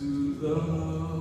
to the